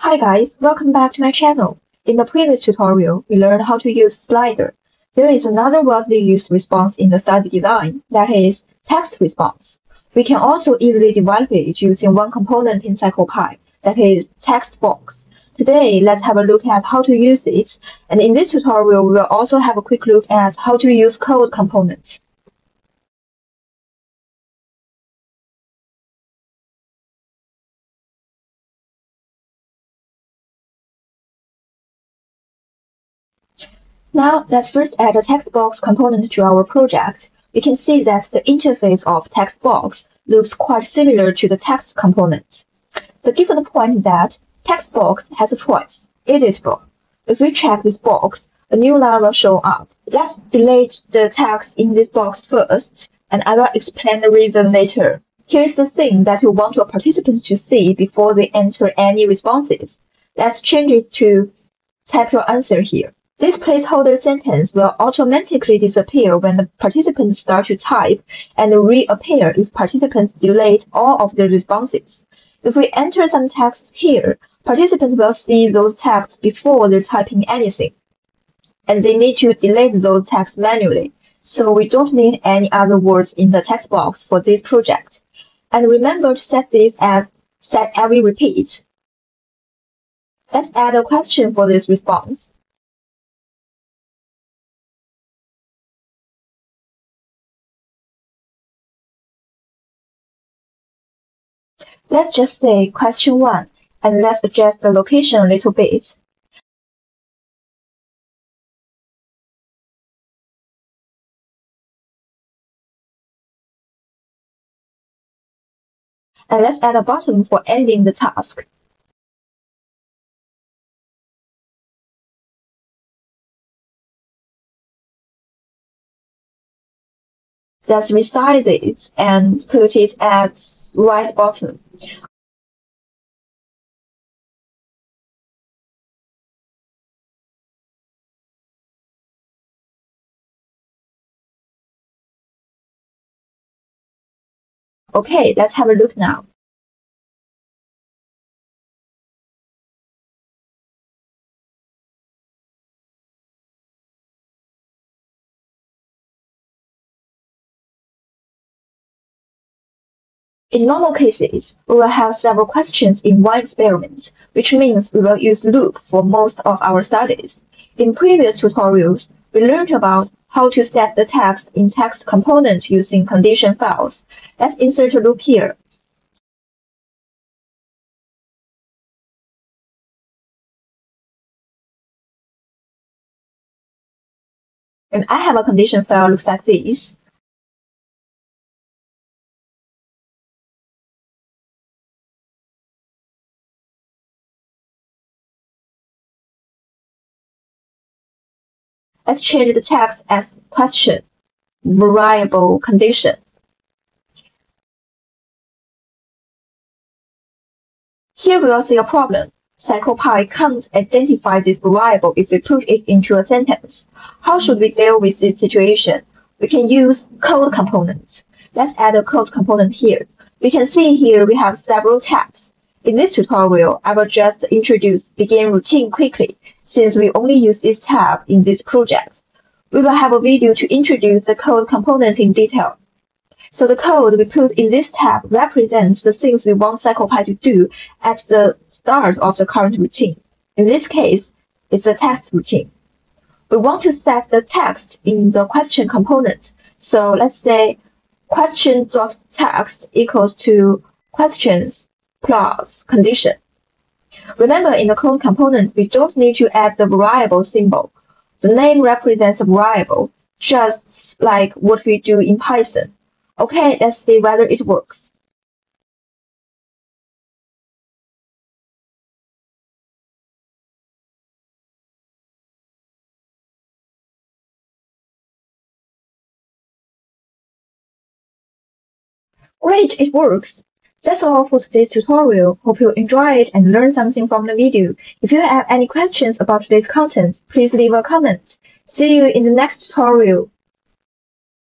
Hi guys, welcome back to my channel. In the previous tutorial, we learned how to use slider. There is another widely used response in the study design, that is text response. We can also easily develop it using one component in PsychoPy, that is text box. Today, let's have a look at how to use it, and in this tutorial, we will also have a quick look at how to use code components. Now, let's first add a text box component to our project. You can see that the interface of text box looks quite similar to the text component. The different point is that text box has a choice, editable. If we check this box, a new line will show up. Let's delete the text in this box first, and I will explain the reason later. Here's the thing that we want your participants to see before they enter any responses. Let's change it to type your answer here. This placeholder sentence will automatically disappear when the participants start to type and reappear if participants delete all of the responses. If we enter some text here, participants will see those texts before they're typing anything. And they need to delete those texts manually. So we don't need any other words in the text box for this project. And remember to set this as set every repeat. Let's add a question for this response. Let's just say question 1, and let's adjust the location a little bit. And let's add a button for ending the task. Let's resize it and put it at right bottom. Okay, let's have a look now. In normal cases, we will have several questions in one experiment, which means we will use loop for most of our studies. In previous tutorials, we learned about how to set the text in text component using condition files. Let's insert a loop here. And I have a condition file looks like this. Let's change the text as question, variable condition. Here we will see a problem. PsychoPy can't identify this variable if we put it into a sentence. How should we deal with this situation? We can use code components. Let's add a code component here. We can see here we have several tabs. In this tutorial, I will just introduce begin routine quickly, since we only use this tab in this project. We will have a video to introduce the code component in detail. So the code we put in this tab represents the things we want PsychoPy to do at the start of the current routine. In this case, it's a text routine. We want to set the text in the question component. So let's say question.text equals to questions plus condition. Remember, in the code component, we don't need to add the variable symbol. The name represents a variable, just like what we do in Python. Okay, let's see whether it works. Great, it works. That's all for today's tutorial. Hope you enjoyed and learned something from the video. If you have any questions about today's content, please leave a comment. See you in the next tutorial.